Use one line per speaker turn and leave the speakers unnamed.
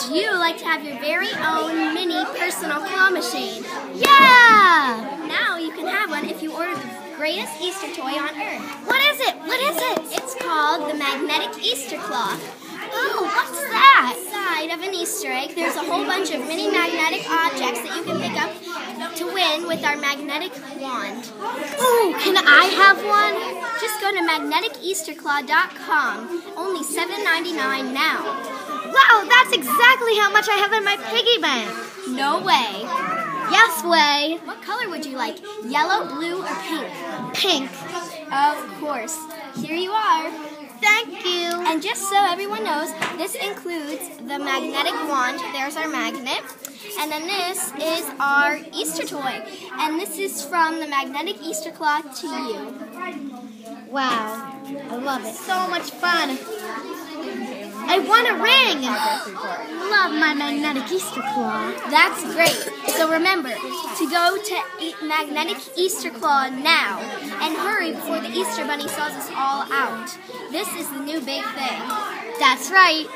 Would you like to have your very own mini personal claw machine?
Yeah!
Now you can have one if you order the greatest Easter toy on earth.
What is it? What is it?
It's called the Magnetic Easter Claw.
Oh, what's that?
Inside of an Easter egg, there's a whole bunch of mini magnetic objects that you can pick up to win with our magnetic wand.
Ooh, can I have one?
Just go to magneticeasterclaw.com. Only $7.99 now.
Exactly how much I have in my piggy bank.
No way.
Yes, way.
What color would you like? Yellow, blue, or pink?
Pink.
Of course. Here you are.
Thank you.
And just so everyone knows, this includes the magnetic wand. There's our magnet. And then this is our Easter toy. And this is from the Magnetic Easter Claw to you.
Wow, I love it. So much fun. I want a ring. Love my magnetic Easter claw.
That's great. So remember to go to Magnetic Easter Claw now and hurry before the Easter Bunny sells us all out. This is the new big thing.
That's right.